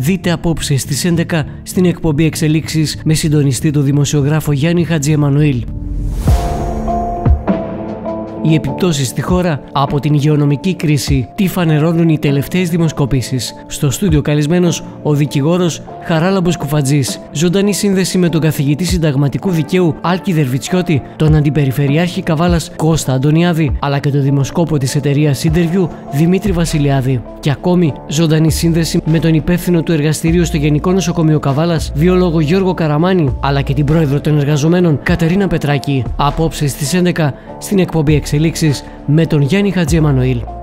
δείτε απόψε στις 11 στην εκπομπή Εξελίξεις με συντονιστή το δημοσιογράφο Γιάννη Χατζη Εμμανουήλ. Οι επιπτώσεις στη χώρα από την υγειονομική κρίση τι φανερώνουν οι τελευταίες δημοσκοπήσεις. Στο στούντιο καλεσμένος ο δικηγόρος Χαράλαμπος Κουφατζής. Ζωντανή σύνδεση με τον καθηγητή συνταγματικού δικαίου Άλκη Δερβιτσιώτη, τον αντιπεριφερειάρχη Καβάλας Κώστα Αντωνιάδη, αλλά και τον δημοσκόπο της εταιρείας Interview Δημήτρη Βασιλιάδη. Και ακόμη ζωντανή σύνδεση με τον υπεύθυνο του εργαστηρίου στο Γενικό Νοσοκομείο Καβάλας, βιολόγο Γιώργο Καραμάνη, αλλά και την πρόεδρο των εργαζομένων Κατερίνα Πετράκη. Απόψε στις 11 στην εκπομπή Εξελίξεις με τον Γιάννη Χατζη Εμμανουήλ.